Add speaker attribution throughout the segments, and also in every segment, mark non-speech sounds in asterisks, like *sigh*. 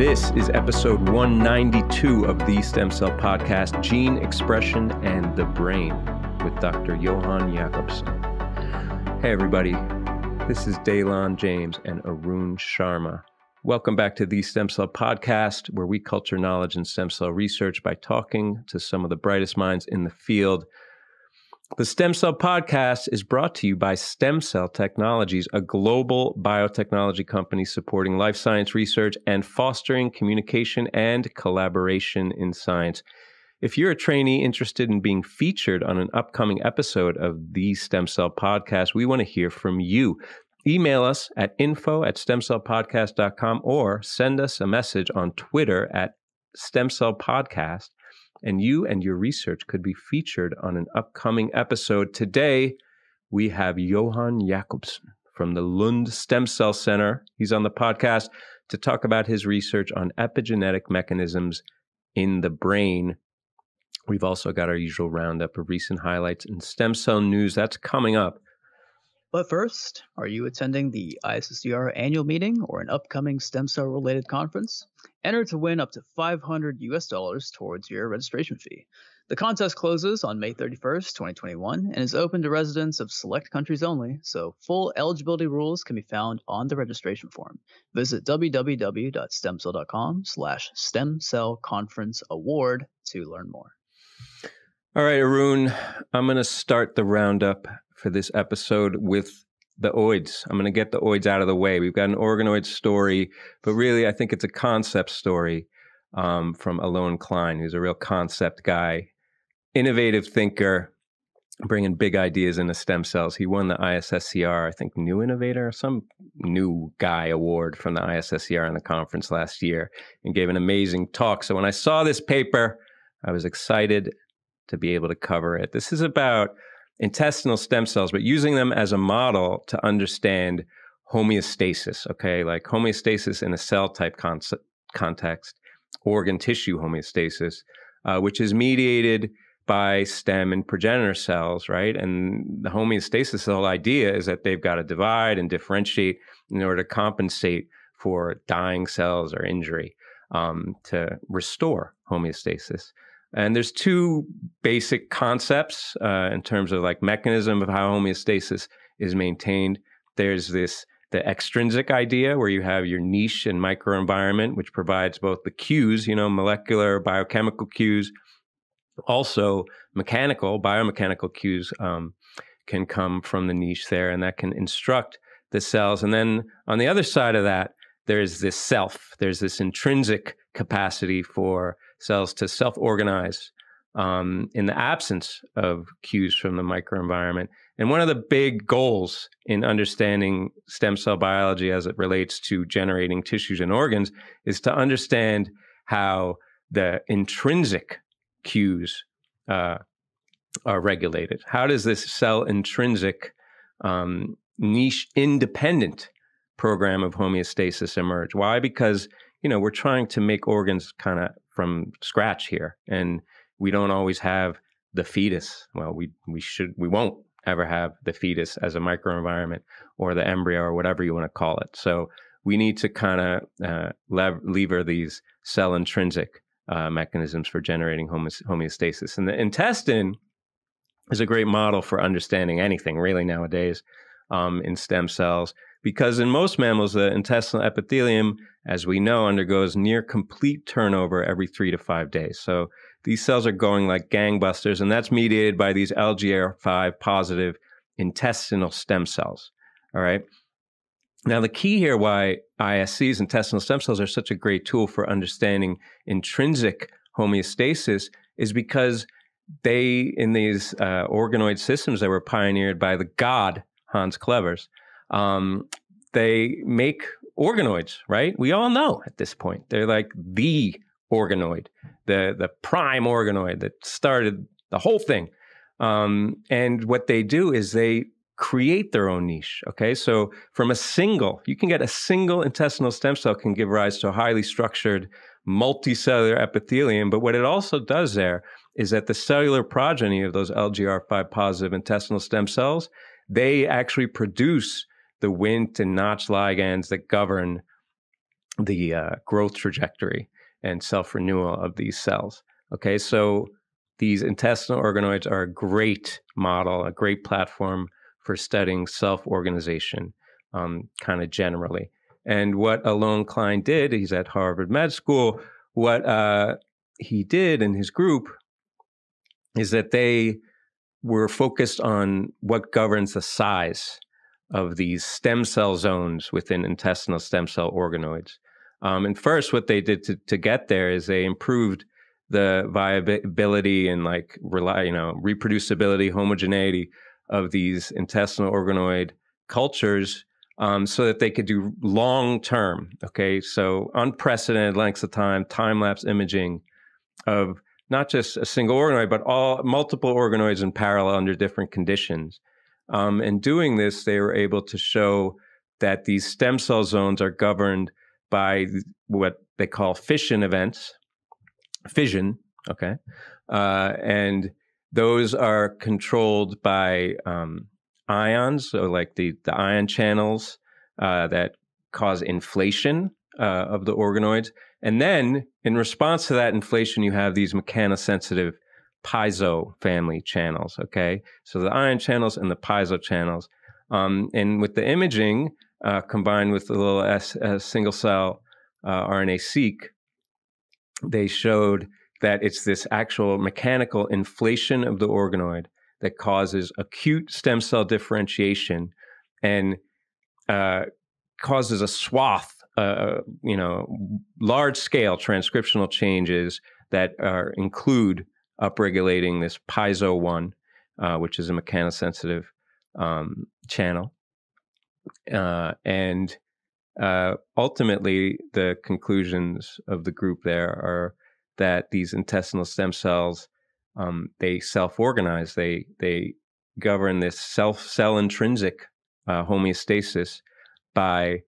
Speaker 1: This is episode 192 of the Stem Cell Podcast Gene Expression and the Brain with Dr. Johan Jakobsson. Hey, everybody. This is Daylon James and Arun Sharma. Welcome back to the Stem Cell Podcast, where we culture knowledge in stem cell research by talking to some of the brightest minds in the field. The Stem Cell Podcast is brought to you by Stem Cell Technologies, a global biotechnology company supporting life science research and fostering communication and collaboration in science. If you're a trainee interested in being featured on an upcoming episode of the Stem Cell Podcast, we want to hear from you. Email us at info at stemcellpodcast.com or send us a message on Twitter at Stem Cell Podcast and you and your research could be featured on an upcoming episode. Today, we have Johan Jakobsson from the Lund Stem Cell Center. He's on the podcast to talk about his research on epigenetic mechanisms in the brain. We've also got our usual roundup of recent highlights and stem cell news. That's coming up.
Speaker 2: But first, are you attending the ISSCR annual meeting or an upcoming stem cell related conference? Enter to win up to 500 US dollars towards your registration fee. The contest closes on May 31st, 2021, and is open to residents of select countries only, so full eligibility rules can be found on the registration form. Visit www.stemcell.com slash stem cell conference award to learn more.
Speaker 1: All right, Arun, I'm going to start the roundup for this episode with the oids. I'm going to get the oids out of the way. We've got an organoid story, but really, I think it's a concept story um, from Allon Klein, who's a real concept guy, innovative thinker, bringing big ideas into stem cells. He won the ISSCR, I think, New Innovator, some new guy award from the ISSCR in the conference last year, and gave an amazing talk. So when I saw this paper, I was excited to be able to cover it. This is about intestinal stem cells, but using them as a model to understand homeostasis, okay, like homeostasis in a cell type con- context, organ tissue homeostasis, uh, which is mediated by stem and progenitor cells, right? And the homeostasis, the whole idea is that they've got to divide and differentiate in order to compensate for dying cells or injury um, to restore homeostasis. And there's two basic concepts uh, in terms of like mechanism of how homeostasis is maintained. There's this the extrinsic idea where you have your niche and microenvironment, which provides both the cues, you know, molecular, biochemical cues, also mechanical, biomechanical cues um, can come from the niche there, and that can instruct the cells. And then on the other side of that, there's this self. There's this intrinsic capacity for cells to self organize um, in the absence of cues from the microenvironment. And one of the big goals in understanding stem cell biology as it relates to generating tissues and organs is to understand how the intrinsic cues uh, are regulated. How does this cell intrinsic um, niche independent program of homeostasis emerge? Why? Because you know we're trying to make organs kind of from scratch here, and we don't always have the fetus. Well, we we should we won't ever have the fetus as a microenvironment or the embryo or whatever you want to call it. So we need to kind of uh, lev- lever these cell intrinsic uh, mechanisms for generating homeostasis. And the intestine is a great model for understanding anything really nowadays um, in stem cells because in most mammals, the intestinal epithelium, as we know, undergoes near complete turnover every three to five days. So these cells are going like gangbusters, and that's mediated by these LGR5 positive intestinal stem cells. All right. Now, the key here why ISCs, intestinal stem cells, are such a great tool for understanding intrinsic homeostasis is because they, in these uh, organoid systems that were pioneered by the god Hans Clevers, um, they make organoids, right? We all know at this point they're like the organoid, the the prime organoid that started the whole thing. Um, and what they do is they create their own niche. Okay, so from a single, you can get a single intestinal stem cell can give rise to a highly structured multicellular epithelium. But what it also does there is that the cellular progeny of those LGR5 positive intestinal stem cells, they actually produce the Wnt and Notch ligands that govern the uh, growth trajectory and self renewal of these cells. Okay, so these intestinal organoids are a great model, a great platform for studying self organization, um, kind of generally. And what Allon Klein did, he's at Harvard Med School, what uh, he did in his group is that they were focused on what governs the size of these stem cell zones within intestinal stem cell organoids. Um, and first, what they did to, to get there is they improved the viability and like rely, you know, reproducibility, homogeneity of these intestinal organoid cultures um, so that they could do long term. Okay, so unprecedented lengths of time, time lapse imaging of not just a single organoid, but all multiple organoids in parallel under different conditions. Um, and doing this, they were able to show that these stem cell zones are governed by what they call fission events, fission, okay, uh, and those are controlled by um, ions, so like the the ion channels uh, that cause inflation uh, of the organoids, and then in response to that inflation, you have these mechanosensitive piezo family channels. Okay, so the ion channels and the piezo channels, um, and with the imaging uh, combined with the little S, S single cell uh, RNA seq, they showed that it's this actual mechanical inflation of the organoid that causes acute stem cell differentiation and uh, causes a swath, uh, you know, large scale transcriptional changes that are, include upregulating this piezo one, uh, which is a mechanosensitive um, channel, uh, and uh, ultimately the conclusions of the group there are that these intestinal stem cells um, they self-organize. They they govern this self cell intrinsic uh, homeostasis by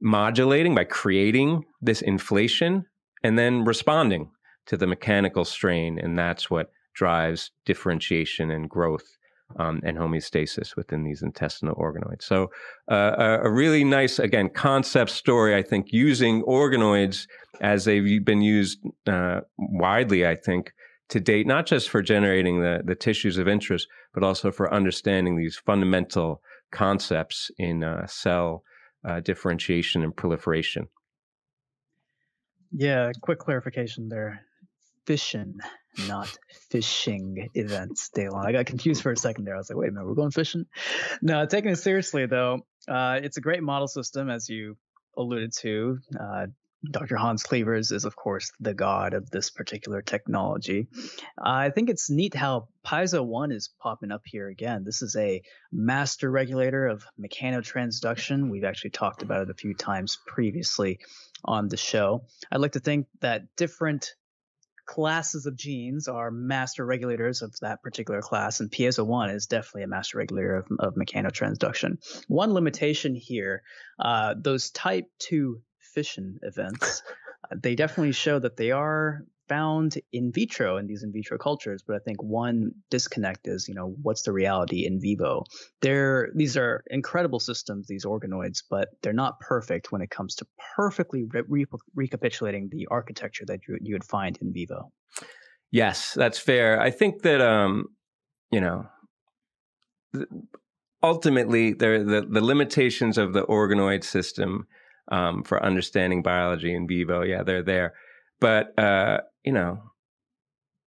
Speaker 1: modulating by creating this inflation and then responding to the mechanical strain and that's what drives differentiation and growth um, and homeostasis within these intestinal organoids. So, uh, a, a, really nice, again, concept story, I think, using organoids as they've been used uh, widely, I think, to date, not just for generating the, the tissues of interest, but also for understanding these fundamental concepts in uh, cell uh, differentiation and proliferation.
Speaker 2: Yeah, quick clarification there. Fission not fishing events Daylon. I got confused for a second there. I was like, wait a minute, we're going fishing? No, taking it seriously though, uh, it's a great model system as you alluded to. Uh, Dr. Hans Clevers is, of course, the god of this particular technology. I think it's neat how Piezo 1 is popping up here again. This is a master regulator of mechanotransduction. We've actually talked about it a few times previously on the show. I'd like to think that different classes of genes are master regulators of that particular class, and Piezo1 is definitely a master regulator of, of mechanotransduction. One limitation here, uh, those type 2 fission events, *laughs* uh, they definitely show that they are found in vitro in these in vitro cultures, but I think one disconnect is, you know, what's the reality in vivo? They're these are incredible systems, these organoids, but they're not perfect when it comes to perfectly re- re- recapitulating the architecture that you, you would find in vivo.
Speaker 1: Yes, that's fair. I think that um, you know, ultimately, there the the limitations of the organoid system um, for understanding biology in vivo. Yeah, they're there, but uh, you know,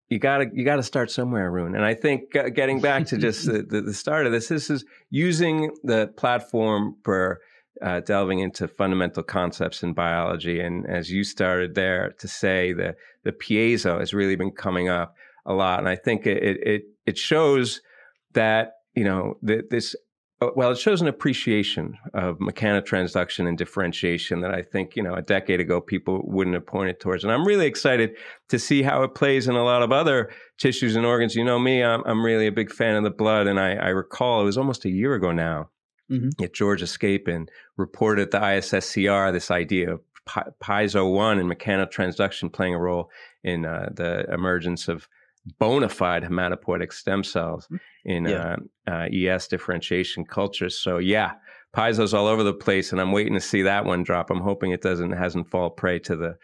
Speaker 1: you gotta you gotta start somewhere, Arun. And I think uh, getting back to just *laughs* the, the, the, start of this, this is using the platform for uh, delving into fundamental concepts in biology. And as you started there to say, the the piezo has really been coming up a lot, and I think it it it shows that you know that this well, it shows an appreciation of mechanotransduction and differentiation that I think, you know, a decade ago people wouldn't have pointed towards. And I'm really excited to see how it plays in a lot of other tissues and organs. You know me, I'm, I'm really a big fan of the blood. And I, I recall it was almost a year ago now mm-hmm. that George Escapin reported at the ISSCR this idea of Piezo 1 and mechanotransduction playing a role in uh, the emergence of bona fide hematopoietic stem cells mm, in yeah. uh, uh, ES differentiation cultures. So yeah, Piezo's all over the place, and I'm waiting to see that one drop. I'm hoping it doesn't hasn't fall prey to the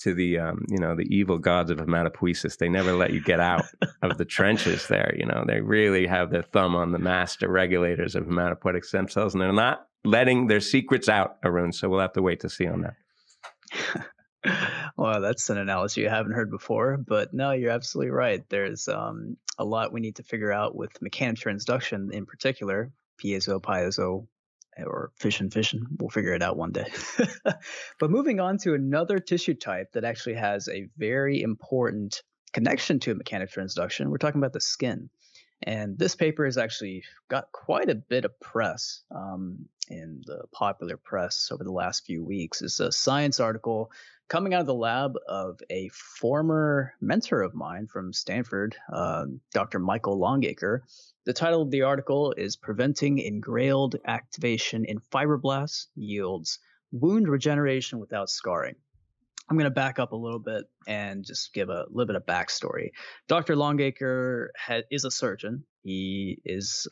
Speaker 1: to the um, you know the evil gods of hematopoiesis. They never let you get out of the trenches there. You know they really have their thumb on the master regulators of hematopoietic stem cells, and they're not letting their secrets out, Arun. So we'll have to wait to see on that. *laughs*
Speaker 2: well, that's an analogy I haven't heard before, but no, you're absolutely right. There's um, a lot we need to figure out with mechanotransduction in particular, piezo, piezo, or fission fission. We'll figure it out one day. *laughs* but moving on to another tissue type that actually has a very important connection to mechanotransduction, we're talking about the skin. And this paper has actually got quite a bit of press um, in the popular press over the last few weeks. It's a science article coming out of the lab of a former mentor of mine from Stanford, uh, Dr. Michael Longaker. The title of the article is Preventing Engrailed Activation in Fibroblasts Yields Wound Regeneration Without Scarring. I'm going to back up a little bit and just give a little bit of backstory. Dr. Longaker is a surgeon. He is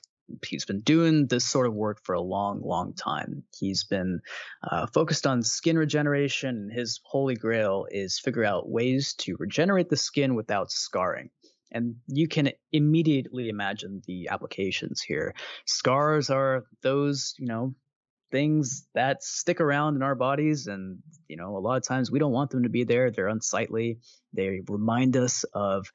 Speaker 2: he's been doing this sort of work for a long, long time. He's been uh, focused on skin regeneration, his holy grail is figure out ways to regenerate the skin without scarring. And you can immediately imagine the applications here. Scars are those, you know, things that stick around in our bodies and you know a lot of times we don't want them to be there they're unsightly they remind us of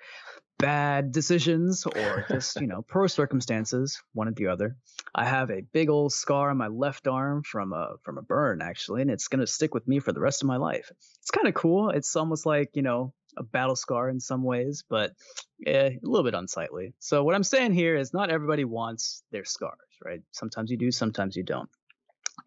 Speaker 2: bad decisions *laughs* or just, you know, poor circumstances, one or the other. I have a big old scar on my left arm from a from a burn actually, and it's gonna stick with me for the rest of my life. It's kind of cool. It's almost like, you know, a battle scar in some ways, but eh, a little bit unsightly. So what I'm saying here is not everybody wants their scars, right? Sometimes you do, sometimes you don't.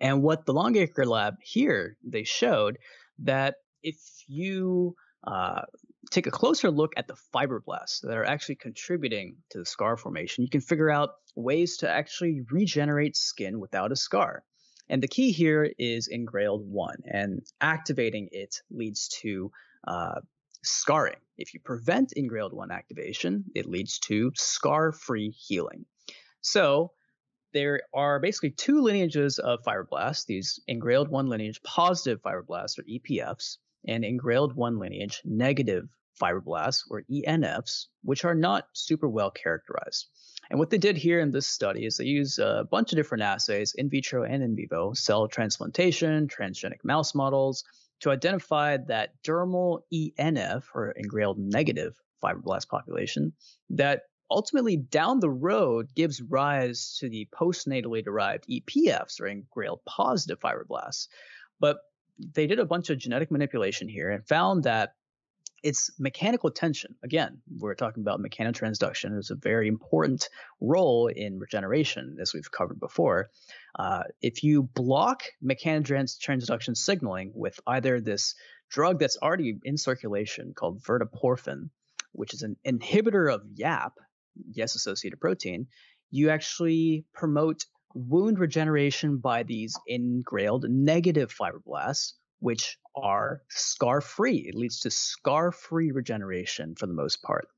Speaker 2: And what the Longaker lab here, they showed that if you uh, take a closer look at the fibroblasts that are actually contributing to the scar formation, you can figure out ways to actually regenerate skin without a scar. And the key here is engrailed 1, and activating it leads to uh, scarring. If you prevent engrailed 1 activation, it leads to scar free healing. So, there are basically two lineages of fibroblasts, these engrailed 1 lineage positive fibroblasts or EPFs, and engrailed 1 lineage negative fibroblasts or ENFs, which are not super well characterized. And what they did here in this study is they used a bunch of different assays, in vitro and in vivo, cell transplantation, transgenic mouse models, to identify that dermal ENF or engrailed negative fibroblast population that ultimately down the road gives rise to the postnatally derived EPFs or engrailed positive fibroblasts. But they did a bunch of genetic manipulation here and found that it's mechanical tension. Again, we're talking about mechanotransduction. It's a very important role in regeneration, as we've covered before. Uh, if you block mechanotransduction signaling with either this drug that's already in circulation called verteporfin, which is an inhibitor of YAP, yes associated protein, you actually promote wound regeneration by these engrailed negative fibroblasts, which are scar free. It leads to scar free regeneration for the most part.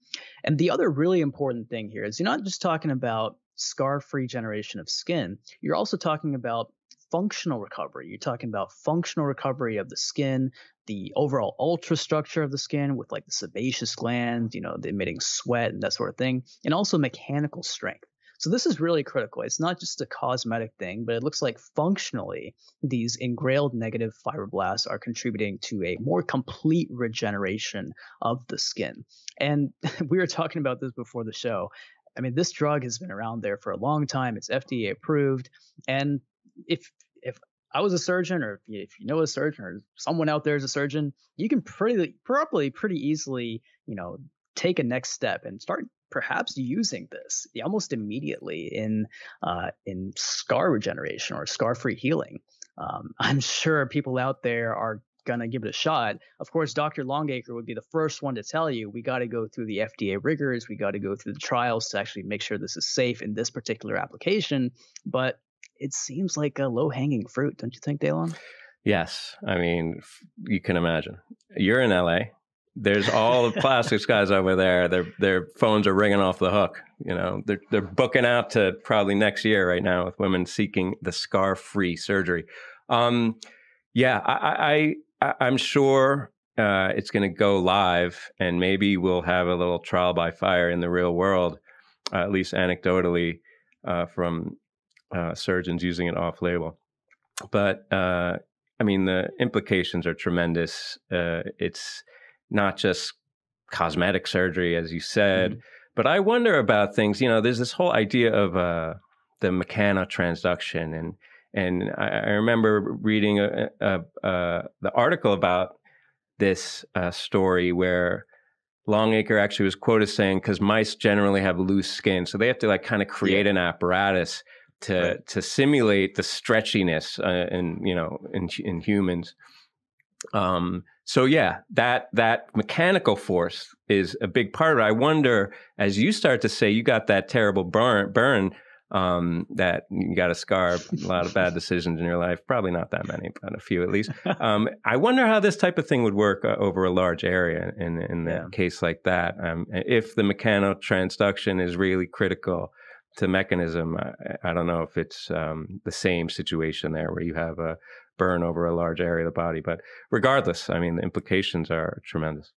Speaker 2: And the other really important thing here is you're not just talking about scar free generation of skin, you're also talking about functional recovery. You're talking about functional recovery of the skin, the overall ultrastructure of the skin with like the sebaceous glands, you know, the emitting sweat and that sort of thing, and also mechanical strength. So this is really critical. It's not just a cosmetic thing, but it looks like functionally these engrailed negative fibroblasts are contributing to a more complete regeneration of the skin. And *laughs* we were talking about this before the show. I mean, this drug has been around there for a long time. It's FDA approved, and if if I was a surgeon, or if you know a surgeon, or someone out there is a surgeon, you can pretty probably pretty easily, you know, take a next step and start perhaps using this almost immediately in uh, in scar regeneration or scar free healing. Um, *laughs* I'm sure people out there are going to give it a shot. Of course, Dr. Longaker would be the first one to tell you we got to go through the FDA rigors, we got to go through the trials to actually make sure this is safe in this particular application. But it seems like a low hanging fruit, don't you think, Daylon?
Speaker 1: Yes. I mean, you can imagine. You're in LA there's all the plastics guys over there. Their their phones are ringing off the hook. You know, they're they're booking out to probably next year right now with women seeking the scar free surgery. Um, yeah, I, I, I am sure uh, it's going to go live, and maybe we'll have a little trial by fire in the real world, uh, at least anecdotally, uh, from uh, surgeons using it off label. But uh, I mean, the implications are tremendous. Uh, it's not just cosmetic surgery, as you said, mm-hmm. but I wonder about things. You know, there's this whole idea of uh, the mechanotransduction, and and I, I remember reading a, a, a, the article about this uh, story where Longaker actually was quoted saying, "Because mice generally have loose skin, so they have to like kind of create yeah. an apparatus." to right. to simulate the stretchiness uh, in you know in in humans. Um, so yeah, that that mechanical force is a big part of it. I wonder, as you start to say, you got that terrible burn, burn um, that you got a scar, a lot of bad decisions in your life. Probably not that many, but a few at least. *laughs* Um, I wonder how this type of thing would work uh, over a large area in in a yeah. case like that. Um, if the mechanotransduction is really critical to mechanism, I, I don't know if it's um, the same situation there where you have a burn over a large area of the body. But regardless, I mean, the implications are tremendous.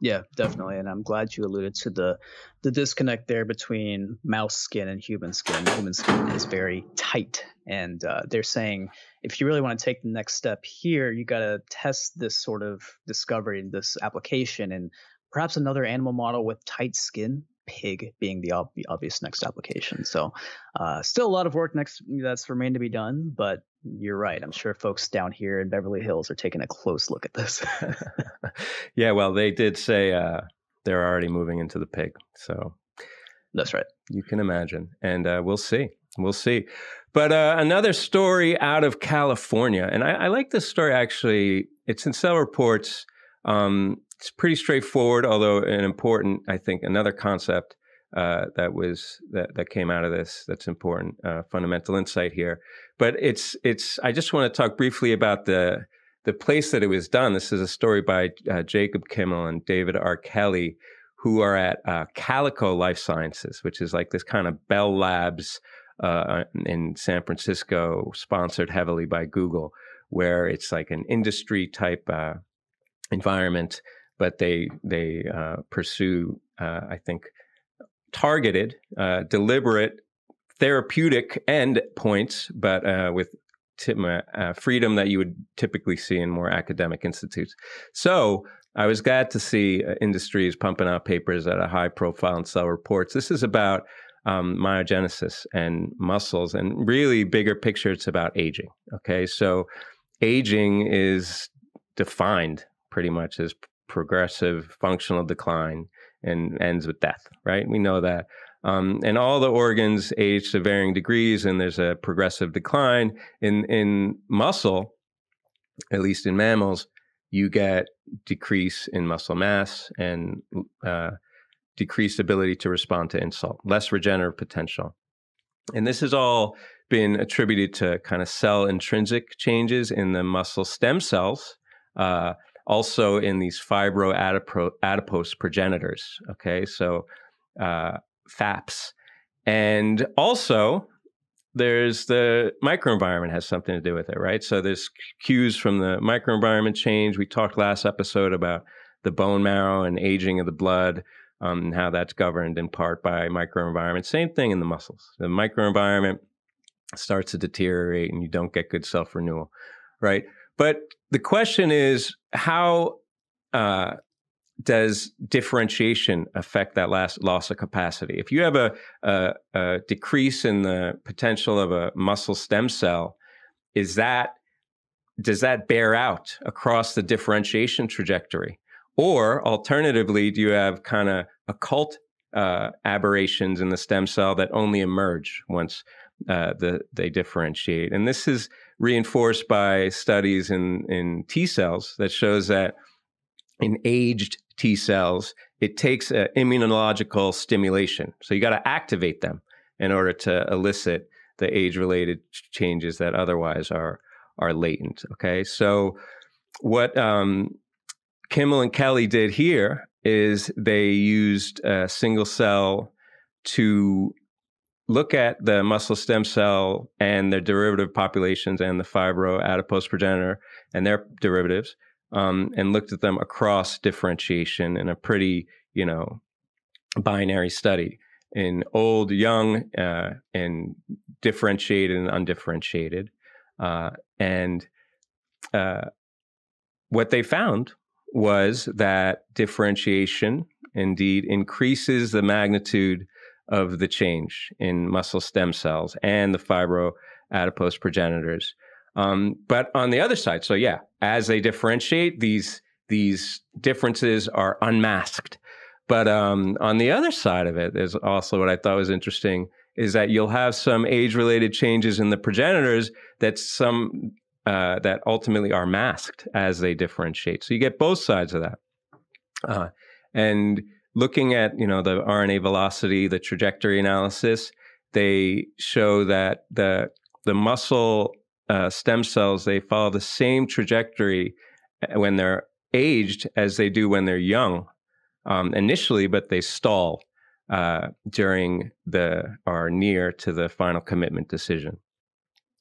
Speaker 2: Yeah, definitely, and I'm glad you alluded to the the disconnect there between mouse skin and human skin. Human skin is very tight, and uh, they're saying if you really want to take the next step here, you got to test this sort of discovery, and this application, and perhaps another animal model with tight skin pig being the ob- obvious next application. So, uh, still a lot of work next that's remained to be done, but you're right. I'm sure folks down here in Beverly Hills are taking a close look at this. *laughs* *laughs*
Speaker 1: yeah, well, they did say uh, they're already moving into the pig. So,
Speaker 2: that's right.
Speaker 1: You can imagine. And uh, we'll see. We'll see. But uh, another story out of California, and I, I like this story actually. It's in Cell Reports. Um, it's pretty straightforward, although an important, I think, another concept uh, that was that that came out of this that's important, uh, fundamental insight here. But it's it's. I just want to talk briefly about the the place that it was done. This is a story by uh, Jacob Kimmel and David R. Kelley, who are at uh, Calico Life Sciences, which is like this kind of Bell Labs uh, in San Francisco, sponsored heavily by Google, where it's like an industry type uh, environment but they they pursue, I think, targeted, uh, deliberate, therapeutic end points, but uh, with t- uh, freedom that you would typically see in more academic institutes. So. I was glad to see uh, industries pumping out papers at a high profile and cell reports. This is about um, myogenesis and muscles, and really bigger picture, it's about aging. Okay, so aging is defined pretty much as progressive functional decline and ends with death, right? We know that. Um, and all the organs age to varying degrees, and there's a progressive decline. In, in muscle, at least in mammals, you get decrease in muscle mass and uh, decreased ability to respond to insult, less regenerative potential. And this has all been attributed to kind of cell intrinsic changes in the muscle stem cells. Uh, also in these fibroadipose progenitors. Okay, so uh, FAPS. And also, there's the microenvironment has something to do with it, right? So there's cues from the microenvironment change. We talked last episode about the bone marrow and aging of the blood, um, and how that's governed in part by microenvironment. Same thing in the muscles. The microenvironment starts to deteriorate, and you don't get good self renewal, right? But the question is, how uh, does differentiation affect that last loss of capacity? If you have a, a, a, decrease in the potential of a muscle stem cell, is that does that bear out across the differentiation trajectory? Or alternatively, do you have kind of occult uh, aberrations in the stem cell that only emerge once uh, the, they differentiate? And this is reinforced by studies in, in T cells that shows that in aged T cells, it takes an immunological stimulation. So you got to activate them in order to elicit the age-related changes that otherwise are are latent. Okay, so what um, Kimmel and Kelly did here is they used a single cell to look at the muscle stem cell and their derivative populations and the fibroadipose progenitor and their derivatives um, and looked at them across differentiation in a pretty, you know, binary study in old, young, uh, and differentiated and undifferentiated. Uh, and uh, what they found was that differentiation indeed increases the magnitude of the change in muscle stem cells and the fibroadipose progenitors. Um, but on the other side, so yeah, as they differentiate, these these differences are unmasked. But um, on the other side of it is also what I thought was interesting is that you'll have some age-related changes in the progenitors that some uh, that ultimately are masked as they differentiate. So you get both sides of that. Uh, and looking at you know the RNA velocity, the trajectory analysis, they show that the the muscle uh, stem cells they follow the same trajectory uh, when they're aged as they do when they're young um, initially, but they stall uh, during the or near to the final commitment decision.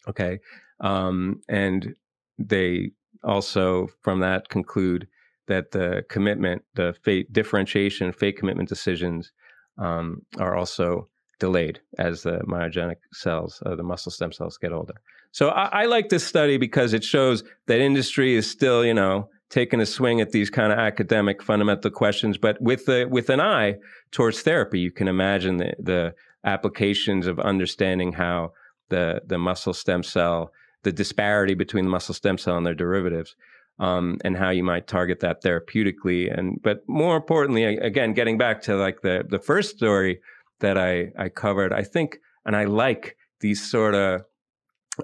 Speaker 1: Okay, um, and they also from that conclude that the commitment, the fate differentiation, fate commitment decisions um, are also delayed as the myogenic cells, uh, the muscle stem cells, get older. So I, I, like this study because it shows that industry is still, you know, taking a swing at these kind of academic fundamental questions, but with the with an eye towards therapy. You can imagine the, the applications of understanding how the the muscle stem cell, the disparity between the muscle stem cell and their derivatives, um, and how you might target that therapeutically. And but more importantly, again, getting back to like the the first story that I I covered, I think, and I like these sort of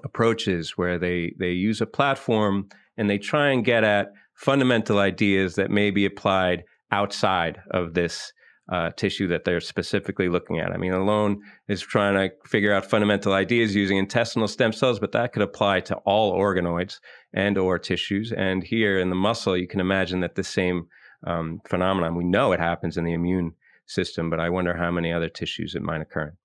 Speaker 1: approaches where they they use a platform and they try and get at fundamental ideas that may be applied outside of this uh, tissue that they're specifically looking at. I mean, Allon is trying to figure out fundamental ideas using intestinal stem cells, but that could apply to all organoids and or tissues. And here in the muscle, you can imagine that the same um, phenomenon. We know it happens in the immune system, but I wonder how many other tissues it might occur in.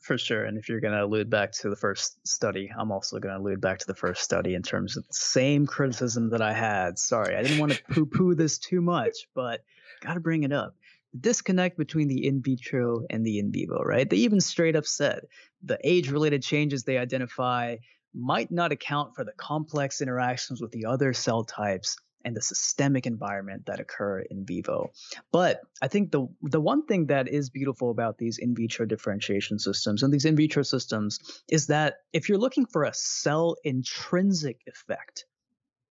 Speaker 2: For sure. And if you're going to allude back to the first study, I'm also going to allude back to the first study in terms of the same criticism that I had. Sorry, I didn't want to poo poo this too much, but got to bring it up. Disconnect between the in vitro and the in vivo, right? They even straight up said the age related changes they identify might not account for the complex interactions with the other cell types and the systemic environment that occur in vivo. But I think the the one thing that is beautiful about these in vitro differentiation systems and these in vitro systems is that if you're looking for a cell intrinsic effect,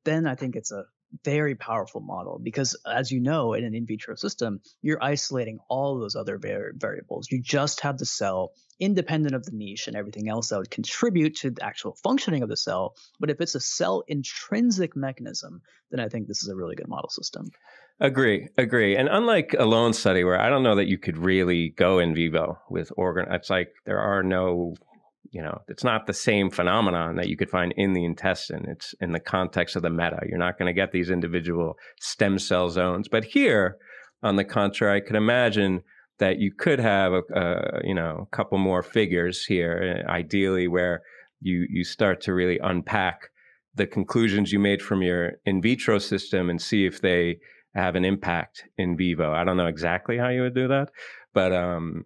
Speaker 2: then I think it's a very powerful model because as you know in an in vitro system you're isolating all those other var- variables. You just have the cell independent of the niche and everything else that would contribute to the actual functioning of the cell. But if it's a cell intrinsic mechanism then i think this is a really good model system.
Speaker 1: Agree agree. And unlike Allon study where i don't know that you could really go in vivo with organ it's like there are no you know, it's not the same phenomenon that you could find in the intestine. It's in the context of the meta. You're not going to get these individual stem cell zones. But here, on the contrary, I could imagine that you could have a, a you know a couple more figures here, uh, ideally where you you start to really unpack the conclusions you made from your in vitro system and see if they have an impact in vivo. I don't know exactly how you would do that, but um,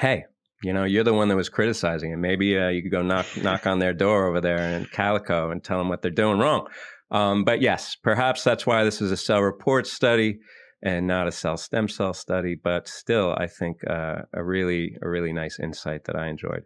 Speaker 1: hey, you know, you're the one that was criticizing it. Maybe uh, you could go knock knock on their door over there in Calico and tell them what they're doing wrong. Um, but yes, perhaps that's why this is a cell report study and not a cell stem cell study. But still, I think uh, a really a really nice insight that I enjoyed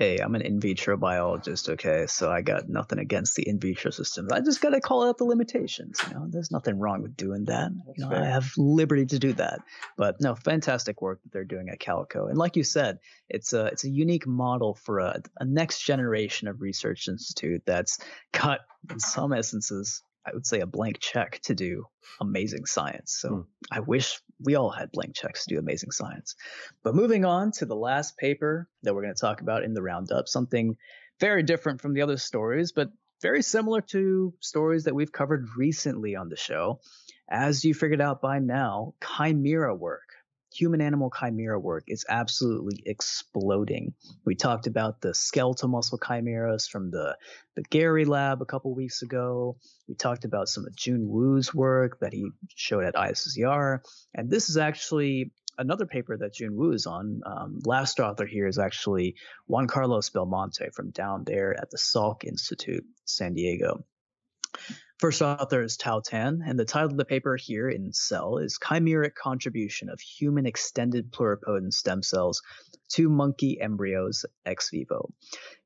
Speaker 2: hey, I'm an in vitro biologist, okay, so I got nothing against the in vitro systems. I just got to call out the limitations. You know, there's nothing wrong with doing that. you know, I have liberty to do that. But no, fantastic work that they're doing at Calico. And like you said, it's a it's a unique model for a, a next generation of research institute that's got, in some essences, I would say a blank check to do amazing science. So mm. I wish we all had blank checks to do amazing science. But moving on to the last paper that we're going to talk about in the roundup, something very different from the other stories, but very similar to stories that we've covered recently on the show. As you figured out by now, chimera work, human animal chimera work is absolutely exploding. We talked about the skeletal muscle chimeras from the, the Garry lab a couple weeks ago. We talked about some of Jun Wu's work that he showed at ISSCR. And this is actually another paper that Jun Wu is on. Um, last author here is actually Juan Carlos Belmonte from down there at the Salk Institute, San Diego. First author is Tao Tan, and the title of the paper here in Cell is Chimeric Contribution of Human Extended Pluripotent Stem Cells to Monkey Embryos Ex Vivo.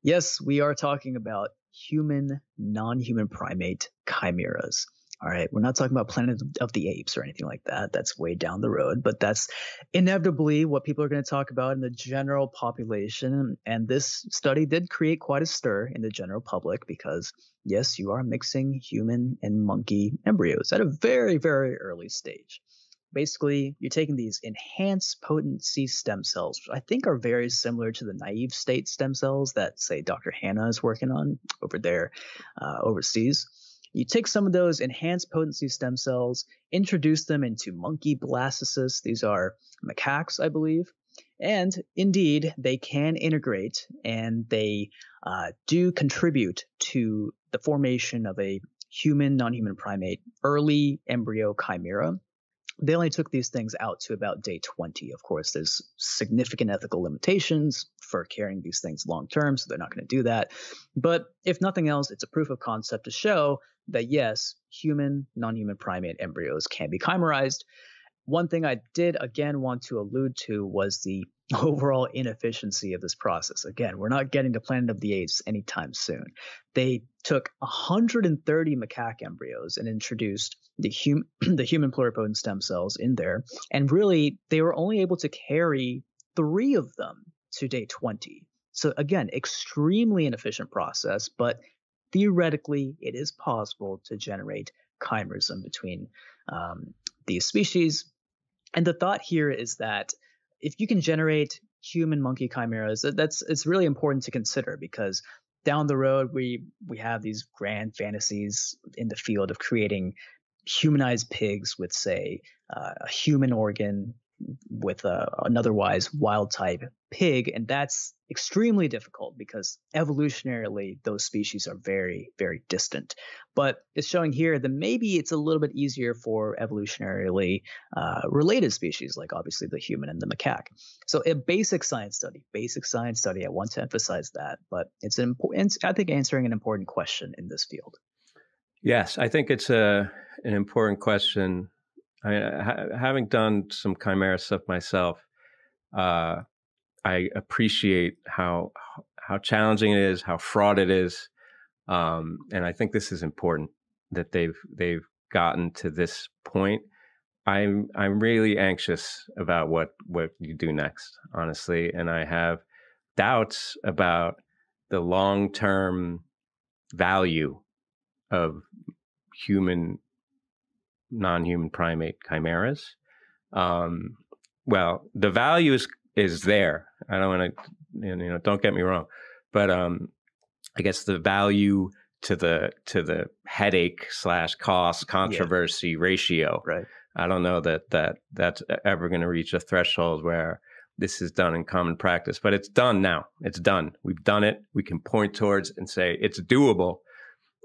Speaker 2: Yes, we are talking about human, non human primate chimeras. All right, we're not talking about Planet of the Apes or anything like that. That's way down the road, but that's inevitably what people are going to talk about in the general population. And this study did create quite a stir in the general public because, yes, you are mixing human and monkey embryos at a very, very early stage. Basically, you're taking these enhanced potency stem cells, which I think are very similar to the naive state stem cells that, say, Dr. Hanna is working on over there uh, overseas you take some of those enhanced potency stem cells, introduce them into monkey blastocysts. These are macaques, I believe. And indeed, they can integrate and they uh, do contribute to the formation of a human, non human primate early embryo chimera. They only took these things out to about day 20. Of course, there's significant ethical limitations for carrying these things long term, so they're not going to do that. But if nothing else, it's a proof of concept to show that yes, human, non human primate embryos can be chimerized. One thing I did again want to allude to was the *laughs* overall inefficiency of this process. Again, we're not getting to Planet of the Apes anytime soon. They took 130 macaque embryos and introduced the, hum- *clears throat* the human pluripotent stem cells in there, and really they were only able to carry three of them to day 20. So again, extremely inefficient process, but theoretically, it is possible to generate chimerism between um, these species. And the thought here is that if you can generate human monkey chimeras, that's it's really important to consider because down the road we we have these grand fantasies in the field of creating humanized pigs with say uh, a human organ with a, an otherwise wild type pig. And that's extremely difficult because evolutionarily, those species are very, very distant. But it's showing here that maybe it's a little bit easier for evolutionarily uh, related species, like obviously the human and the macaque. So a basic science study, basic science study. I want to emphasize that, but it's an important, I think answering an important question in this field.
Speaker 1: Yes, I think it's a an important question I mean, ha- having done some chimera stuff myself, uh, I appreciate how how challenging it is, how fraught it is, um, and I think this is important that they've they've gotten to this point. I'm I'm really anxious about what what you do next, honestly, and I have doubts about the long term value of human non-human primate chimeras. Um, well, the value is is there. I don't want to, you know, don't get me wrong, but um, I guess the value to the to the headache slash cost controversy yeah. ratio.
Speaker 2: Right.
Speaker 1: I don't know that that that's ever going to reach a threshold where this is done in common practice, but it's done now. It's done. We've done it. We can point towards and say it's doable.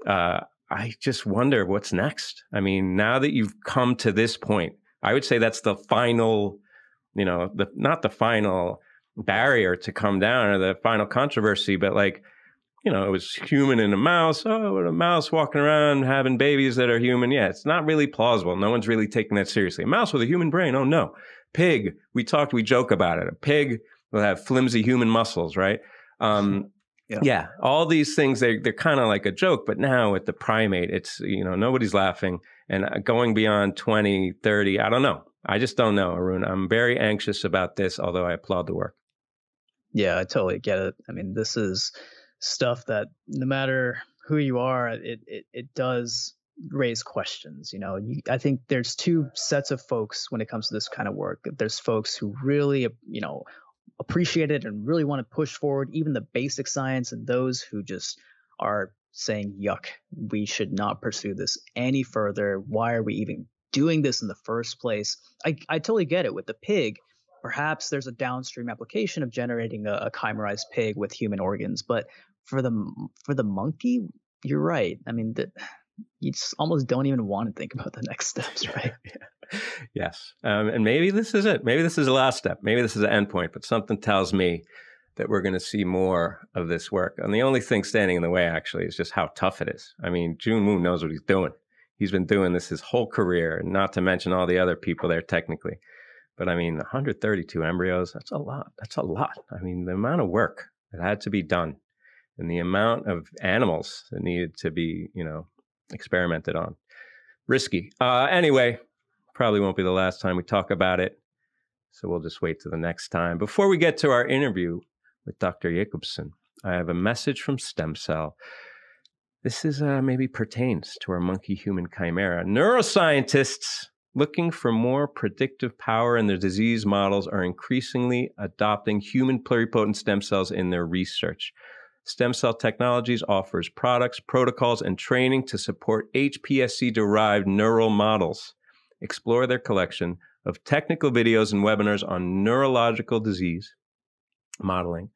Speaker 1: Uh, I just wonder what's next. I mean, now that you've come to this point, I would say that's the final, you know, the not the final barrier to come down or the final controversy, but like, you know, it was human and a mouse. Oh, a mouse walking around having babies that are human. Yeah, it's not really plausible. No one's really taking that seriously. A mouse with a human brain. Oh no. Pig. We talked. We joke about it. A pig will have flimsy human muscles, right? Um, *laughs* yeah. yeah. all these things they they're kind of like a joke, but now with the primate, it's you know nobody's laughing and uh, going beyond 20, 30, I don't know. I just don't know, Arun. I'm very anxious about this, although I applaud the work.
Speaker 2: Yeah, I totally get it. I mean, this is stuff that no matter who you are, it it, it does raise questions. You know, you, I think there's two sets of folks when it comes to this kind of work. There's folks who really, you know, appreciate it and really want to push forward even the basic science and those who just are saying, yuck, we should not pursue this any further. Why are we even doing this in the first place? I, I totally get it with the pig. Perhaps there's a downstream application of generating a, a chimerized pig with human organs, but for the for the monkey, you're right. I mean, the, you almost don't even want to think about the next *laughs* steps, right? *laughs*
Speaker 1: yes, um, and maybe this is it. Maybe this is the last step. Maybe this is an endpoint. But something tells me that we're going to see more of this work. And the only thing standing in the way, actually, is just how tough it is. I mean, Jun Wu knows what he's doing. He's been doing this his whole career, not to mention all the other people there technically. But I mean, 132 embryos, that's a lot. That's a lot. I mean, the amount of work that had to be done and the amount of animals that needed to be, you know, experimented on. Risky. Uh, anyway, probably won't be the last time we talk about it. So we'll just wait till the next time. Before we get to our interview, with Dr. Jacobson. I have a message from Stem Cell. This is uh, maybe pertains to our monkey human chimera. Neuroscientists looking for more predictive power in their disease models are increasingly adopting human pluripotent stem cells in their research. Stem Cell Technologies offers products, protocols, and training to support HPSC derived neural models. Explore their collection of technical videos and webinars on neurological disease, modeling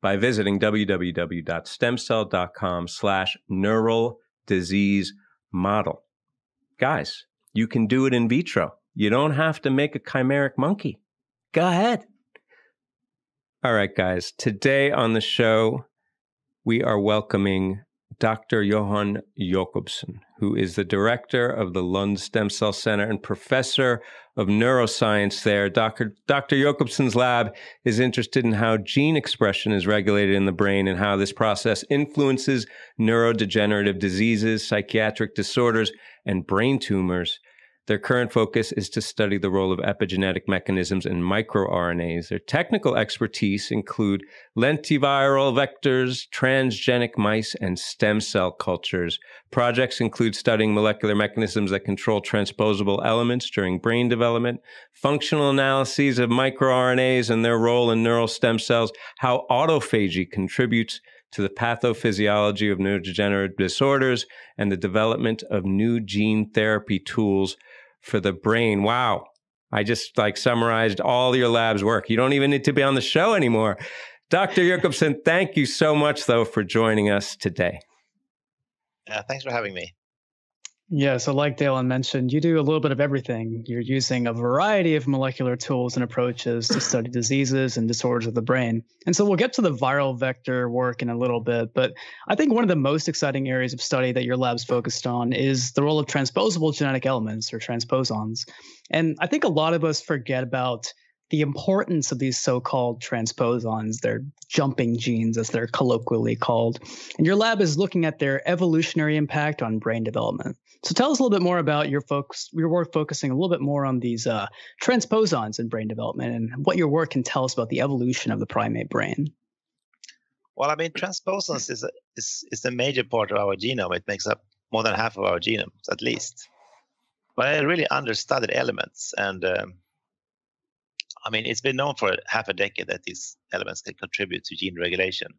Speaker 1: by visiting www.stemcell.com slash neural disease model. Guys, you can do it in vitro. You don't have to make a chimeric monkey. Go ahead. All right, guys. Today on the show, we are welcoming Dr. Johan Jakobsen, who is the director of the Lund Stem Cell Center and professor of neuroscience there. Dr. Dr. Jakobsen's lab is interested in how gene expression is regulated in the brain and how this process influences neurodegenerative diseases, psychiatric disorders, and brain tumors. Their current focus is to study the role of epigenetic mechanisms in microRNAs. Their technical expertise include lentiviral vectors, transgenic mice, and stem cell cultures. Projects include studying molecular mechanisms that control transposable elements during brain development, functional analyses of microRNAs and their role in neural stem cells, how autophagy contributes to the pathophysiology of neurodegenerative disorders, and the development of new gene therapy tools for the brain. Wow. I just like summarized all your lab's work. You don't even need to be on the show anymore. Dr. Jakobsen, thank you so much, though, for joining us today.
Speaker 3: Yeah, thanks for having me.
Speaker 2: Yeah, so like Dalen mentioned, you do a little bit of everything. You're using a variety of molecular tools and approaches to *laughs* study diseases and disorders of the brain. And so we'll get to the viral vector work in a little bit, but I think one of the most exciting areas of study that your lab's focused on is the role of transposable genetic elements or transposons. And I think a lot of us forget about the importance of these so-called transposons, they're jumping genes as they're colloquially called. And your lab is looking at their evolutionary impact on brain development. So tell us a little bit more about your folks, your work focusing a little bit more on these uh, transposons in brain development and what your work can tell us about the evolution of the primate brain.
Speaker 3: Well, I mean, transposons is a, is is a major part of our genome. It makes up more than half of our genome, at least. But I really understudied elements, and um, I mean, it's been known for half a decade that these elements can contribute to gene regulation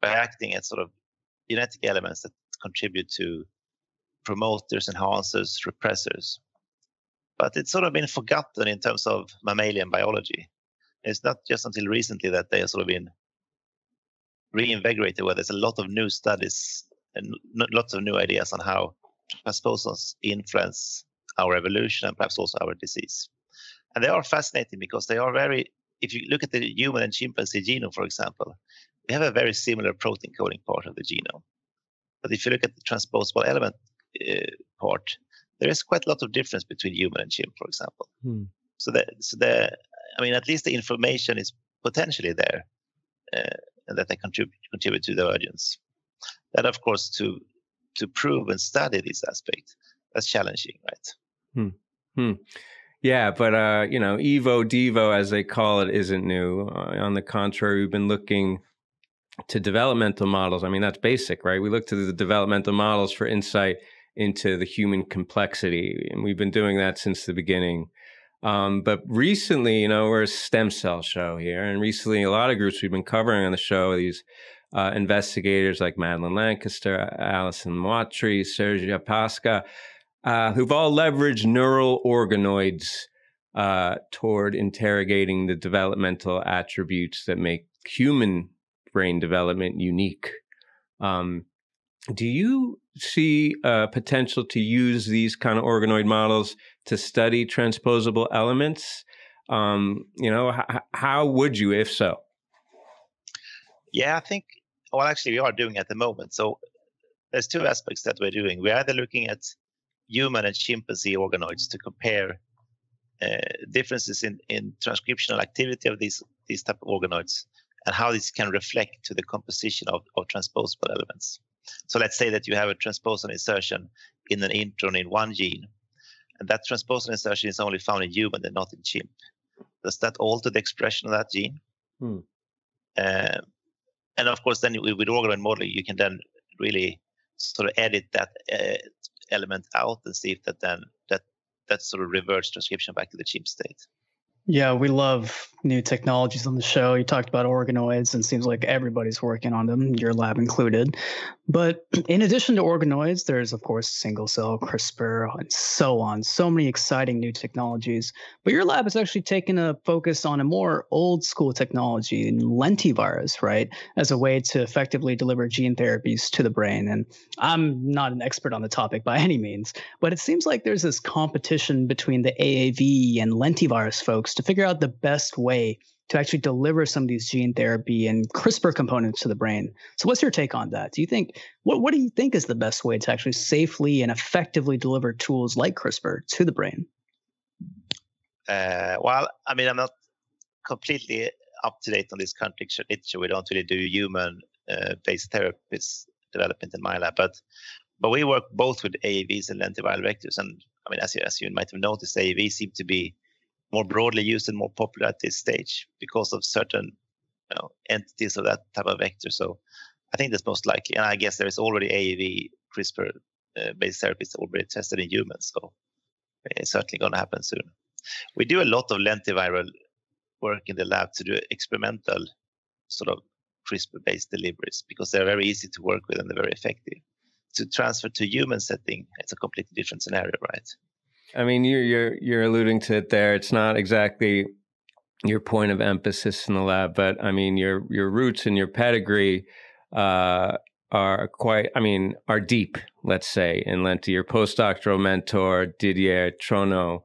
Speaker 3: by acting as sort of genetic elements that contribute to promoters, enhancers, repressors. But it's sort of been forgotten in terms of mammalian biology. It's not just until recently that they have sort of been reinvigorated, where there's a lot of new studies and lots of new ideas on how transposons influence our evolution and perhaps also our disease. And they are fascinating because they are very, if you look at the human and chimpanzee genome, for example, we have a very similar protein coding part of the genome. But if you look at the transposable element part, there is quite a lot of difference between human and chimp, for example. Hmm. So that, so the, I mean, at least the information is potentially there, uh, and that they contribute contribute to the emergence. Then, of course, to to prove and study this aspect, that's challenging, right?
Speaker 1: Hmm. Hmm. Yeah, but uh, you know, Evo Devo, as they call it, isn't new. Uh, on the contrary, we've been looking to developmental models. I mean, that's basic, right? We look to the developmental models for insight into the human complexity. And we've been doing that since the beginning. Um, but recently, you know, we're a stem cell show here. And recently, a lot of groups we've been covering on the show, these uh, investigators like Madeline Lancaster, Alison Mottry, Sergio Pasca, uh, who've all leveraged neural organoids uh, toward interrogating the developmental attributes that make human brain development unique. Um, do you see potential to use these kind of organoid models to study transposable elements? Um, you know, h- how would you, if so?
Speaker 3: Yeah, I think, well, actually, we are doing at the moment. So there's two aspects that we're doing. We're either looking at human and chimpanzee organoids to compare uh, differences in, in transcriptional activity of these, these type of organoids and how this can reflect to the composition of, of transposable elements. So let's say that you have a transposon insertion in an intron in one gene, and that transposon insertion is only found in human and not in chimp. Does that alter the expression of that gene? Hmm. Uh, and of course, then with organoid modeling, you can then really sort of edit that uh, element out and see if that then that that sort of reverts transcription back to the chimp state.
Speaker 2: Yeah, we love new technologies on the show. You talked about organoids, and seems like everybody's working on them, your lab included. But *clears throat* in addition to organoids, there's of course single cell, CRISPR, and so on. So many exciting new technologies. But your lab has actually taken a focus on a more old school technology, lentivirus, right, as a way to effectively deliver gene therapies to the brain. And I'm not an expert on the topic by *laughs* any means, but it seems like there's this competition between the AAV and lentivirus folks to figure out the best way to actually deliver some of these gene therapy and CRISPR components to the brain. So, what's your take on that? Do you think what what do you think is the best way to actually safely and effectively deliver tools like CRISPR to the brain?
Speaker 3: Uh, well, I mean, I'm not completely up to date on this country literature. We don't really do human-based uh, therapies development in my lab, but but we work both with AAVs and lentiviral vectors. And I mean, as you, as you might have noticed, AAVs seem to be more broadly used and more popular at this stage because of certain you know, entities of that type of vector. So I think that's most likely. And I guess there is already AAV CRISPR uh, based therapies already tested in humans. So it's certainly going to happen soon. We do a lot of lentiviral work in the lab to do experimental sort of CRISPR based deliveries because they're very easy to work with and they're very effective. To transfer to human setting, it's a completely different scenario, right?
Speaker 1: I mean, you're you're you're alluding to it there. It's not exactly your point of emphasis in the lab, but I mean, your your roots and your pedigree uh, are quite. I mean, are deep. Let's say in Lenti, your postdoctoral mentor Didier Trono.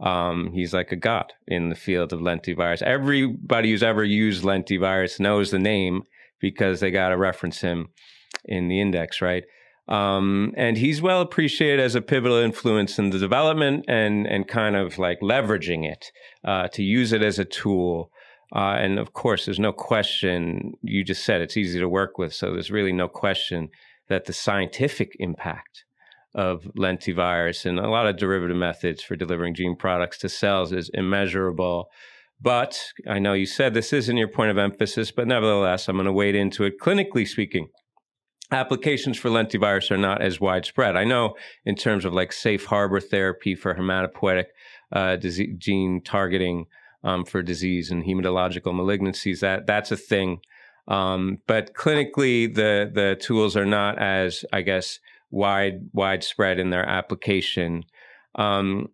Speaker 1: Um, he's like a god in the field of lentivirus. Everybody who's ever used lentivirus knows the name because they got to reference him in the index, right? Um, and he's well appreciated as a pivotal influence in the development and and kind of like leveraging it uh, to use it as a tool. Uh, and of course, there's no question. You just said it's easy to work with, so there's really no question that the scientific impact of lentivirus and a lot of derivative methods for delivering gene products to cells is immeasurable. But I know you said this isn't your point of emphasis, but nevertheless, I'm going to wade into it. Clinically speaking, applications for lentivirus are not as widespread. I know in terms of like safe harbor therapy for hematopoietic uh, disease, gene targeting um, for disease and hematological malignancies, that that's a thing. Um, but clinically, the the tools are not as I guess wide widespread in their application. Um,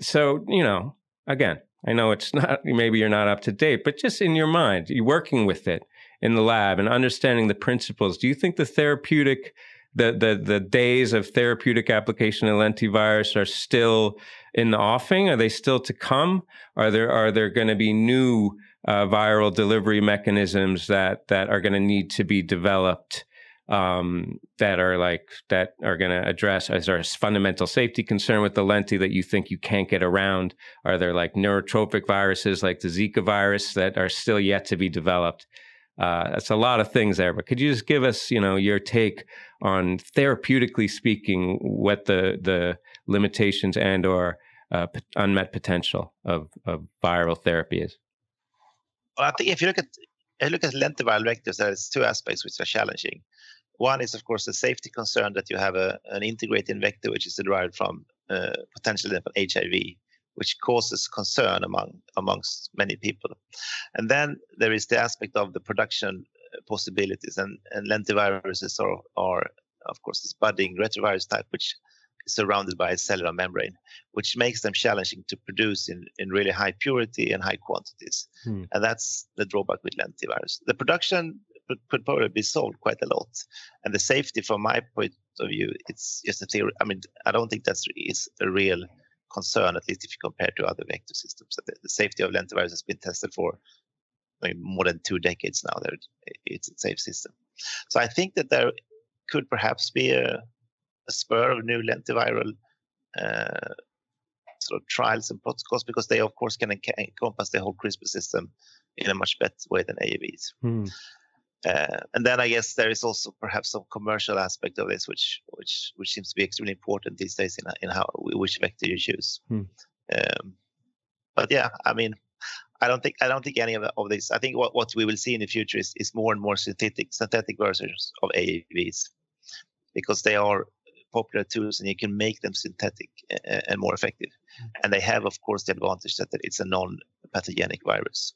Speaker 1: so you know, again, I know it's not maybe you're not up to date, but just in your mind, you're working with it in the lab and understanding the principles, do you think the therapeutic the the the days of therapeutic application of lentivirus are still in the offing? Are they still to come? Are there are there going to be new uh, viral delivery mechanisms that that are going to need to be developed? Um, that are like that are going to address is there a fundamental safety concern with the lenti that you think you can't get around are there like neurotrophic viruses like the zika virus that are still yet to be developed uh, that's a lot of things there, but could you just give us, you know, your take on therapeutically speaking, what the the limitations and or uh, unmet potential of, of viral therapy is?
Speaker 3: Well, I think if you look at if you look at lentiviral vectors, there's two aspects which are challenging. One is, of course, the safety concern that you have a, an integrated vector which is derived from uh, potentially from HIV, which causes concern among amongst many people. And then there is the aspect of the production possibilities. And, and lentiviruses are, are, of course, this budding retrovirus type, which is surrounded by a cellular membrane, which makes them challenging to produce in, in really high purity and high quantities. Hmm. And that's the drawback with lentivirus. The production could probably be solved quite a lot. And the safety, from my point of view, it's just a theory. I mean, I don't think that's is a real concern, at least if you compare to other vector systems. The, the safety of lentivirus has been tested for I mean, more than two decades now. That it's a safe system. So I think that there could perhaps be a, a spur of new lentiviral uh, sort of trials and protocols because they, of course, can encompass the whole CRISPR system in a much better way than AAVs. Hmm. Uh, and then I guess there is also perhaps some commercial aspect of this, which which which seems to be extremely important these days in in how which vector you choose. Hmm. Um, but yeah, I mean, I don't think I don't think any of, of this. I think what, what we will see in the future is, is more and more synthetic synthetic versions of AAVs because they are popular tools and you can make them synthetic and, and more effective. Hmm. And they have, of course, the advantage that it's a non-pathogenic virus.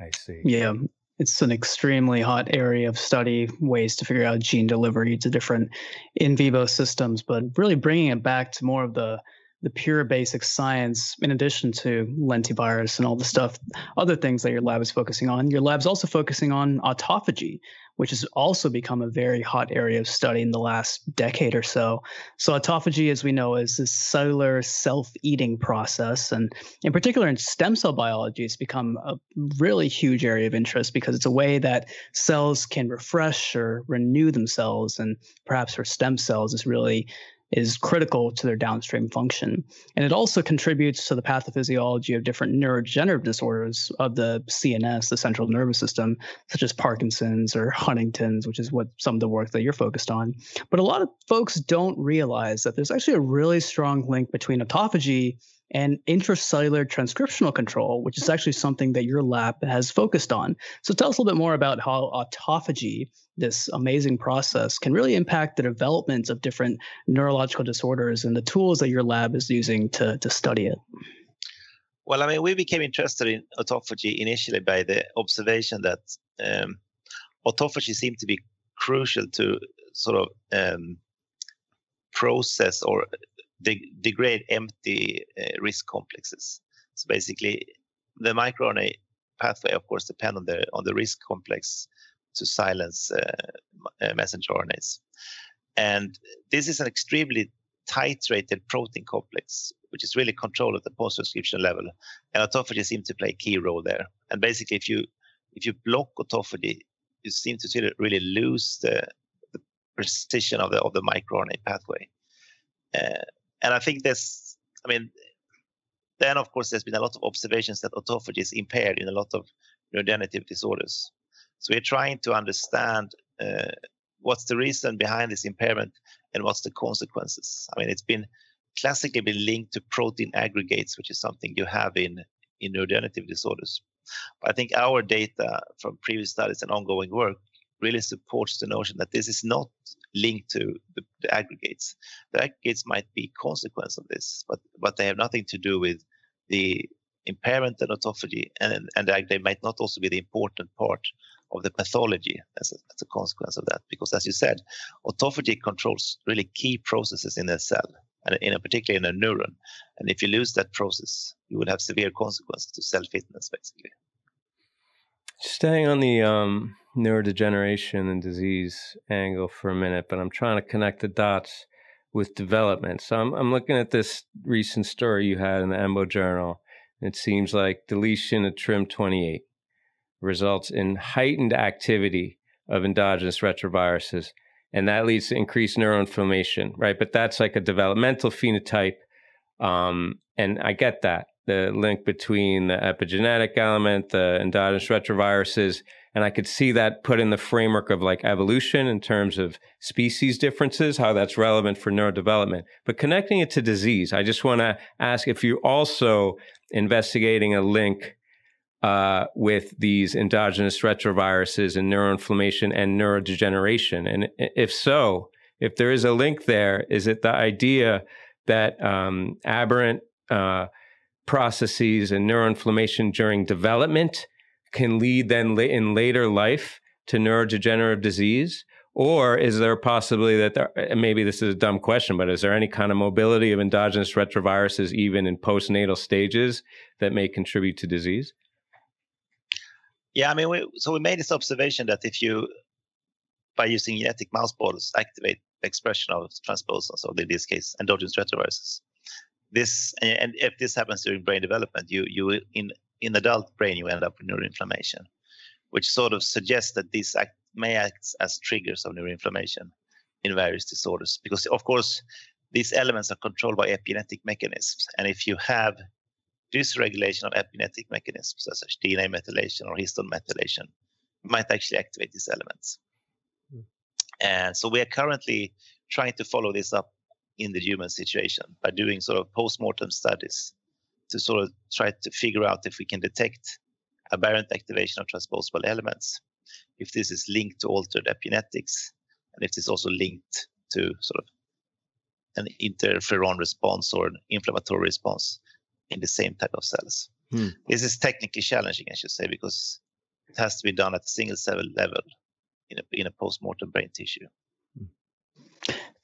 Speaker 1: I see.
Speaker 2: Yeah, it's an extremely hot area of study, ways to figure out gene delivery to different in vivo systems, but really bringing it back to more of the the pure basic science, in addition to lentivirus and all the stuff, other things that your lab is focusing on. Your lab's also focusing on autophagy, which has also become a very hot area of study in the last decade or so. So, autophagy, as we know, is this cellular self eating process. And in particular, in stem cell biology, it's become a really huge area of interest because it's a way that cells can refresh or renew themselves. And perhaps for stem cells, is really is critical to their downstream function. And it also contributes to the pathophysiology of different neurodegenerative disorders of the CNS, the central nervous system, such as Parkinson's or Huntington's, which is what some of the work that you're focused on. But a lot of folks don't realize that there's actually a really strong link between autophagy and intracellular transcriptional control, which is actually something that your lab has focused on. So tell us a little bit more about how autophagy, this amazing process, can really impact the development of different neurological disorders and the tools that your lab is using to, to study it.
Speaker 3: Well, I mean, we became interested in autophagy initially by the observation that um, autophagy seemed to be crucial to sort of um, process or de- degrade empty uh, RISC complexes. So basically, the microRNA pathway, of course, depend on the on the RISC complex to silence uh, uh messenger RNAs. And this is an extremely titrated protein complex, which is really controlled at the post-transcription level. And autophagy seems to play a key role there. And basically, if you if you block autophagy, you seem to really lose the, the precision of the of the microRNA pathway. Uh, and I think there's, I mean, then of course there's been a lot of observations that autophagy is impaired in a lot of neurodegenerative disorders. So we're trying to understand uh, what's the reason behind this impairment and what's the consequences. I mean, it's been classically been linked to protein aggregates, which is something you have in in neurodegenerative disorders. But I think our data from previous studies and ongoing work really supports the notion that this is not linked to the, the, aggregates. The aggregates might be consequence of this, but but they have nothing to do with the impairment and autophagy, and and they might not also be the important part of the pathology as a, as a consequence of that. Because as you said, autophagy controls really key processes in a cell, and in a particularly in a neuron. And if you lose that process, you will have severe consequences to cell fitness, basically.
Speaker 1: Staying on the um, neurodegeneration and disease angle for a minute, but I'm trying to connect the dots with development. So I'm, I'm looking at this recent story you had in the EMBO Journal. It seems like deletion of TRIM28 results in heightened activity of endogenous retroviruses, and that leads to increased neuroinflammation, right? But that's like a developmental phenotype, um, and I get that the link between the epigenetic element, the endogenous retroviruses, and I could see that put in the framework of like evolution in terms of species differences, how that's relevant for neurodevelopment. But connecting it to disease, I just want to ask if you're also investigating a link uh, with these endogenous retroviruses and neuroinflammation and neurodegeneration. And if so, if there is a link there, is it the idea that um, aberrant uh, processes and neuroinflammation during development can lead then in later life to neurodegenerative disease? Or is there a possibility that there, eh, maybe this is a dumb question, but is there any kind of mobility of endogenous retroviruses even in postnatal stages that may contribute to disease?
Speaker 3: Yeah, I mean, we, so we made this observation that if you, by using genetic mouse models, activate expression of transposons, or in this case, endogenous retroviruses, this and if this happens during brain development, you you in in adult brain you end up with neuroinflammation, which sort of suggests that these act, may act as triggers of neuroinflammation in various disorders. Because of course, these elements are controlled by epigenetic mechanisms, and if you have dysregulation of epigenetic mechanisms such as DNA methylation or histone methylation, might actually activate these elements. Mm. And so we are currently trying to follow this up in the human situation by doing sort of post-mortem studies to sort of try to figure out if we can detect aberrant activation of transposable elements, if this is linked to altered epigenetics, and if this is also linked to sort of an interferon response or an inflammatory response in the same type of cells. Hmm. This is technically challenging, I should say, because it has to be done at a single cell level in a, in a post-mortem brain tissue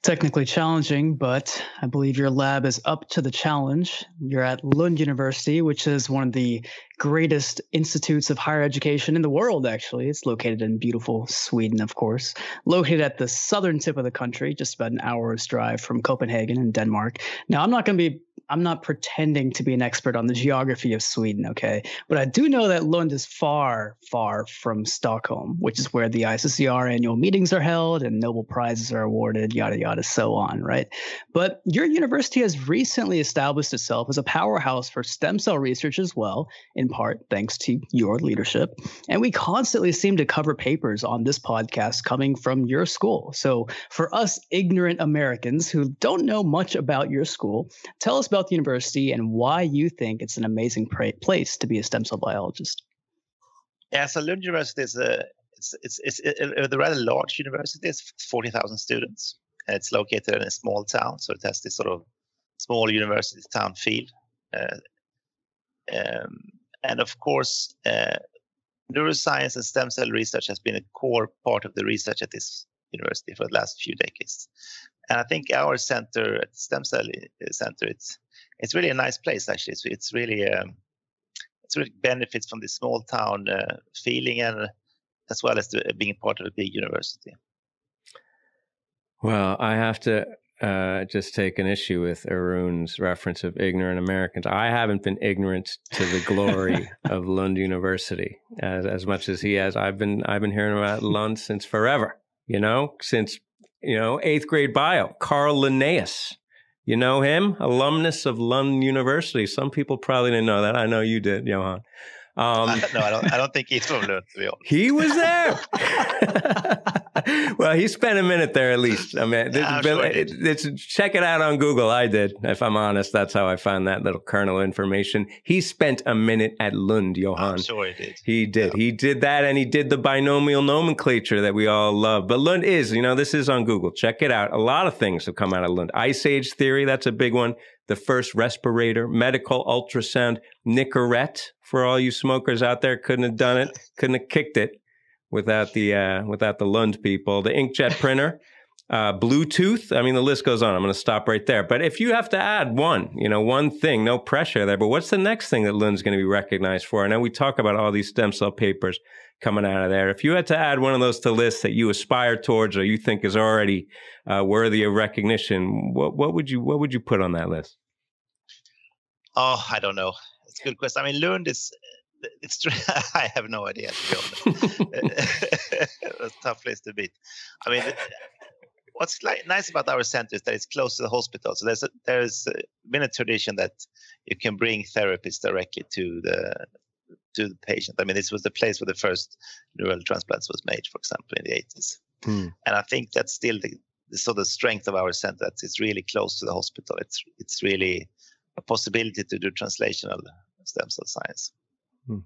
Speaker 2: technically challenging, but I believe your lab is up to the challenge. You're at Lund University, which is one of the greatest institutes of higher education in the world, actually. It's located in beautiful Sweden, of course, located at the southern tip of the country, just about an hour's drive from Copenhagen in Denmark. Now, I'm not going to be I'm not pretending to be an expert on the geography of Sweden, okay? But I do know that Lund is far, far from Stockholm, which is where the ICCR annual meetings are held and Nobel Prizes are awarded, yada, yada, so on, right? But your university has recently established itself as a powerhouse for stem cell research as well, in part thanks to your leadership. And we constantly seem to cover papers on this podcast coming from your school. So for us ignorant Americans who don't know much about your school, tell us about university and why you think it's an amazing pra- place to be a stem cell biologist.
Speaker 3: Yeah, so Lund University is a it's it's, it's a, a rather large university. It's forty thousand students. And it's located in a small town, so it has this sort of small university town feel. Uh, um, and of course, uh, neuroscience and stem cell research has been a core part of the research at this university for the last few decades. And I think our center at Stem Cell uh, Center, it's it's really a nice place actually. It's, it's really um, it's really benefits from the small town uh, feeling and as well as the, being part of a big university.
Speaker 1: Well, I have to uh, just take an issue with Arun's reference of ignorant Americans. I haven't been ignorant to the glory *laughs* of Lund University as as much as he has. I've been I've been hearing about Lund since forever. You know, since you know eighth grade bio. Carl Linnaeus. You know him, alumnus of Lund University. Some people probably didn't know that. I know you did, Johan.
Speaker 3: Um, *laughs* no, I don't. I don't think he's from Lund. To be honest,
Speaker 1: he was there. *laughs* *laughs* well, he spent a minute there at least. I mean, yeah, sure it, it's, check it out on Google. I did. If I'm honest, that's how I found that little kernel of information. He spent a minute at Lund, Johan.
Speaker 3: I'm sure he did.
Speaker 1: He did. Yeah. He did that, and he did the binomial nomenclature that we all love. But Lund is, you know, this is on Google. Check it out. A lot of things have come out of Lund. Ice Age theory, that's a big one the first respirator, medical ultrasound, Nicorette for all you smokers out there. Couldn't have done it, couldn't have kicked it without the uh, without the Lund people. The inkjet printer, *laughs* uh, Bluetooth. I mean, the list goes on. I'm going to stop right there. But if you have to add one, you know, one thing, no pressure there. But what's the next thing that Lund's going to be recognized for? I know we talk about all these stem cell papers coming out of there. If you had to add one of those to lists that you aspire towards or you think is already uh, worthy of recognition, what, what would you what would you put on that list?
Speaker 3: Oh, I don't know. It's a good question. I mean, Lund is it's *laughs* I have no idea to be honest. *laughs* it's a tough place to beat. I mean, what's like, nice about our center is that it's close to the hospital. So there's a, there's been a tradition that you can bring therapists directly to the to the patient. I mean, this was the place where the first neural transplants was made, for example, in the 80s. Hmm. And I think that's still the, the sort of strength of our center. That it's really close to the hospital. It's it's really a possibility to do translational stem cell science.
Speaker 2: Hmm.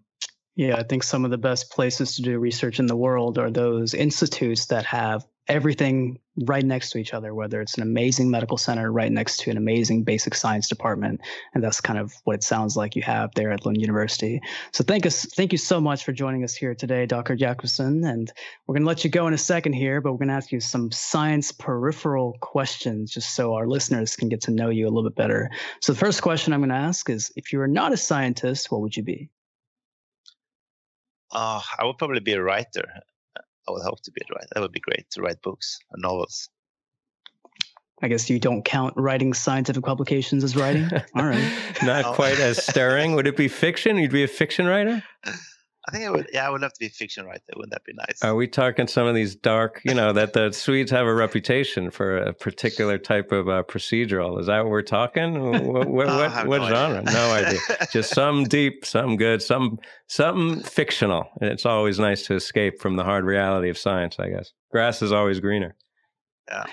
Speaker 2: Yeah, I think some of the best places to do research in the world are those institutes that have everything right next to each other, whether it's an amazing medical center right next to an amazing basic science department. And that's kind of what it sounds like you have there at Lund University. So thank us, thank you so much for joining us here today, Dr. Jakobsen. And we're going to let you go in a second here, but we're going to ask you some science peripheral questions just so our listeners can get to know you a little bit better. So the first question I'm going to ask is if you were not a scientist, what would you be?
Speaker 3: Uh, I would probably be a writer. I would hope to be a writer. That would be great to write books and novels.
Speaker 2: I guess you don't count writing scientific publications as writing. *laughs* All right.
Speaker 1: Not no. quite as stirring. Would it be fiction? You'd be a fiction writer? *laughs*
Speaker 3: I think I would. Yeah, I would love to be a fiction writer. Wouldn't that be nice?
Speaker 1: Are we talking some of these dark? You know that the Swedes have a reputation for a particular type of uh, procedural. Is that what we're talking? *laughs* What, what, oh, what, what no genre? Idea. No idea. Just some *laughs* deep, some good, some something fictional. It's always nice to escape from the hard reality of science. I guess grass is always greener.
Speaker 3: Yeah.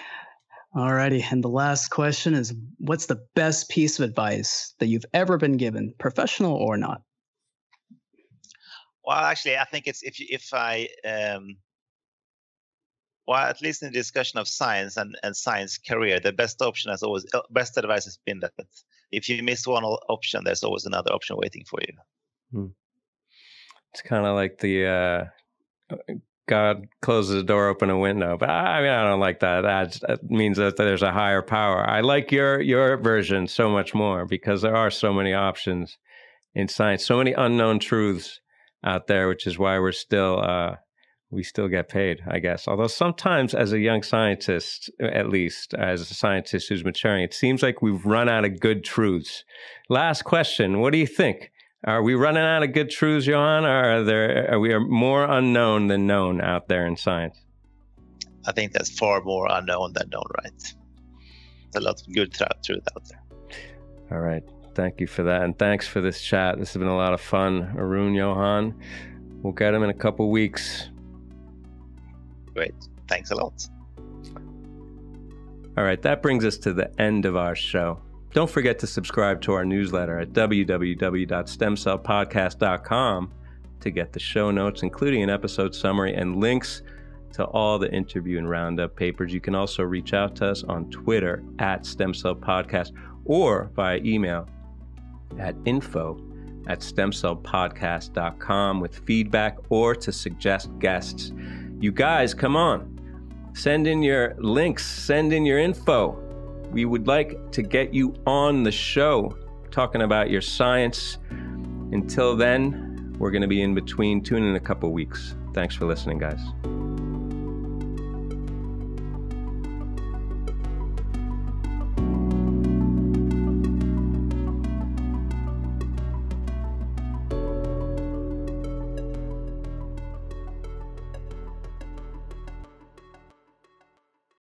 Speaker 2: Alrighty, and the last question is: What's the best piece of advice that you've ever been given, professional or not?
Speaker 3: Well, actually, I think it's if if I um, well, at least in the discussion of science and, and science career, the best option has always uh, best advice has been that if you miss one option, there's always another option waiting for you. Hmm.
Speaker 1: It's kind of like the uh, uh, God closes a door, open a window. But I mean, I don't like that. That, that means that there's a higher power. I like your your version so much more because there are so many options in science, so many unknown truths out there, which is why we're still uh, we still get paid, I guess. Although sometimes, as a young scientist, at least as a scientist who's maturing, it seems like we've run out of good truths. Last question: What do you think? Are we running out of good truths, Johan? Or are there are we are more unknown than known out there in science?
Speaker 3: I think that's far more unknown than known, right? There's a lot of good truth out there.
Speaker 1: All right. Thank you for that. And thanks for this chat. This has been a lot of fun. Arun Johan, we'll get him in a couple weeks.
Speaker 3: Great. Thanks a lot.
Speaker 1: All right, that brings us to the end of our show. Don't forget to subscribe to our newsletter at www.stemcellpodcast.com to get the show notes, including an episode summary and links to all the interview and roundup papers. You can also reach out to us on Twitter at Stem Cell Podcast or via email at info at stemcellpodcast.com with feedback or to suggest guests. You guys, come on. Send in your links, send in your info. We would like to get you on the show talking about your science. Until then, we're going to be in between. Tune in a couple weeks. Thanks for listening, guys.